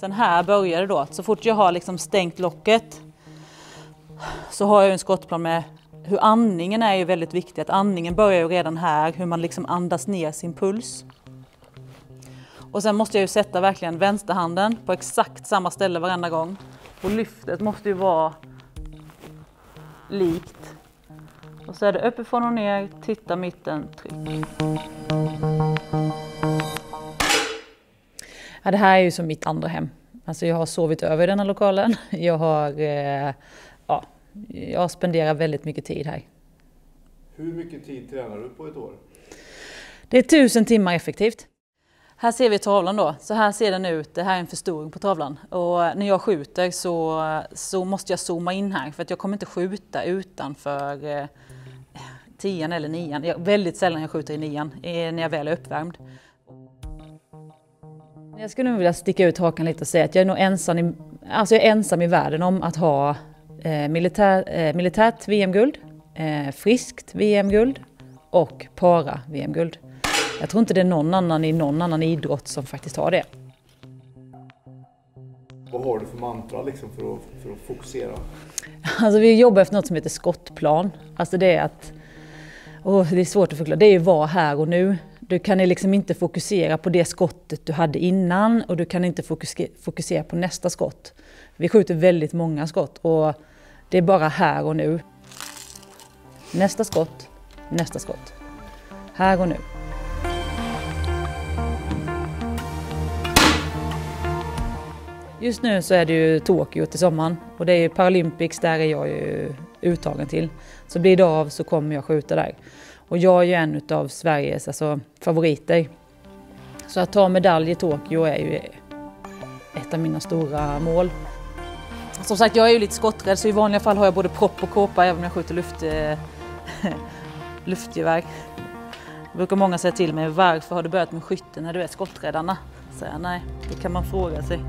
Sen här börjar det då, så fort jag har liksom stängt locket så har jag en skottplan med hur andningen är ju väldigt viktig, att andningen börjar ju redan här, hur man liksom andas ner sin puls. Och sen måste jag ju sätta verkligen vänsterhanden på exakt samma ställe varenda gång. Och lyftet måste ju vara likt. Och så är det uppifrån och ner, titta mitten, tryck. Ja, det här är ju som mitt andra hem. Alltså jag har sovit över i denna lokalen. Jag har, eh, ja, jag spenderar väldigt mycket tid här. Hur mycket tid tränar du på ett år? Det är tusen timmar effektivt. Här ser vi tavlan då. Så här ser den ut. Det här är en förstoring på tavlan. Och när jag skjuter så, så måste jag zooma in här för att jag kommer inte skjuta utanför eh, tian eller nian. Jag, väldigt sällan jag skjuter i nian eh, när jag väl är uppvärmd. Jag skulle nog vilja sticka ut hakan lite och säga att jag är nog ensam i, alltså jag är ensam i världen om att ha eh, militär, eh, militärt VM-guld, eh, friskt VM-guld och para VM-guld. Jag tror inte det är någon annan i någon annan idrott som faktiskt har det. Vad har du för mantra liksom för, att, för att fokusera? Alltså vi jobbar efter något som heter skottplan. Alltså det är att, oh, det är svårt att förklara, det är ju vara här och nu. Du kan liksom inte fokusera på det skottet du hade innan och du kan inte fokusera på nästa skott. Vi skjuter väldigt många skott och det är bara här och nu. Nästa skott, nästa skott. Här och nu. Just nu så är det ju Tokyo till sommaren och det är ju Paralympics, där är jag ju uttagen till. Så blir det av så kommer jag skjuta där. Och jag är ju en av Sveriges alltså, favoriter. Så att ta medalj i Tokyo är ju ett av mina stora mål. Som sagt, jag är ju lite skotträdd så i vanliga fall har jag både propp och kåpa även om jag skjuter luft, eh, luftgevär. Det brukar många säga till mig, varför har du börjat med skytte när du är skotträddarna? Säger jag, nej, det kan man fråga sig.